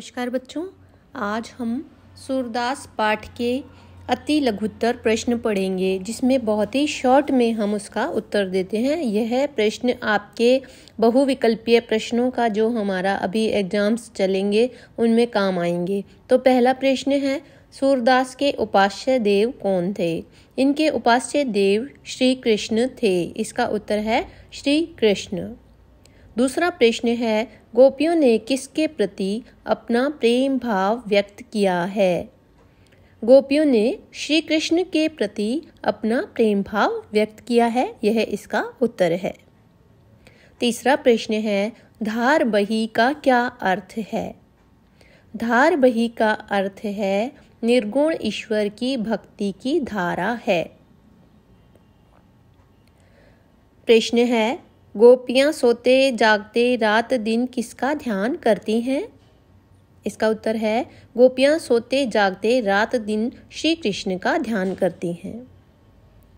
नमस्कार बच्चों, आज हम सूरदास पाठ के अति लघुत्तर प्रश्न पढ़ेंगे, जिसमें बहुत ही शॉर्ट में हम उसका उत्तर देते हैं। यह प्रश्न आपके बहुविकल्पीय प्रश्नों का जो हमारा अभी एग्ज़ाम्स चलेंगे, उनमें काम आएँगे। तो पहला प्रश्न है, सूरदास के उपास्य देव कौन थे? इनके उपास्य देव श्री कृष्ण थे। इसका उत्तर है, श्री कृष्ण। दूसरा प्रश्न है, गोपियों ने किसके प्रति अपना प्रेम भाव व्यक्त किया है? गोपियों ने श्री कृष्ण के प्रति अपना प्रेम भाव व्यक्त किया है, यह इसका उत्तर है। तीसरा प्रश्न है, धार बही का क्या अर्थ है? धार बही का अर्थ है, निर्गुण ईश्वर की भक्ति की धारा है। प्रश्न है गोपियाँ सोते जागते रात दिन किसका ध्यान करती हैं? इसका उत्तर है, गोपियाँ सोते जागते रात दिन श्री कृष्ण का ध्यान करती हैं।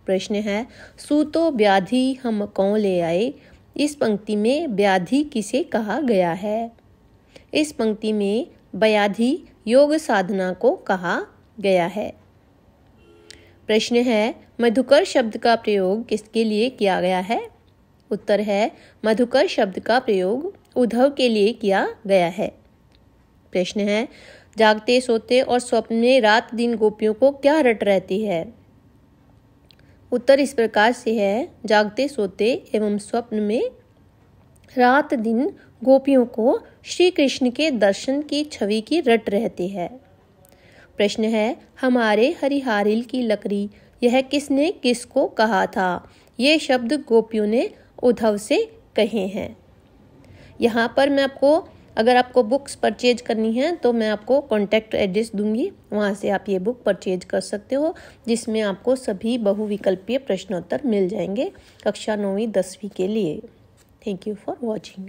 प्रश्न है सूतो व्याधि हम कौन ले आए? इस पंक्ति में व्याधि किसे कहा गया है? इस पंक्ति में व्याधि योग साधना को कहा गया है। प्रश्न है, मधुकर शब्द का प्रयोग किसके लिए किया गया है? उत्तर है, मधुकर शब्द का प्रयोग उद्धव के लिए किया गया है। प्रश्न है, जागते, सोते और स्वप्न में रात दिन गोपियों को क्या रट रहती है? उत्तर इस प्रकार से है, जागते, सोते एवं स्वप्न में रात दिन गोपियों को श्री कृष्ण के दर्शन की छवि की रट रहती है। प्रश्न है, हमारे हरिहारिल की लकड़ी यह किसने किसको कहा था? ये शब्द गोपियों ने उद्धव से कहे हैं। यहाँ पर मैं आपको, अगर आपको बुक्स परचेज करनी है तो मैं आपको कॉन्टैक्ट एड्रेस दूँगी। वहाँ से आप ये बुक परचेज कर सकते हो, जिसमें आपको सभी बहुविकल्पीय प्रश्नोत्तर मिल जाएँगे कक्षा नौवीं दसवीं के लिए। Thank you for watching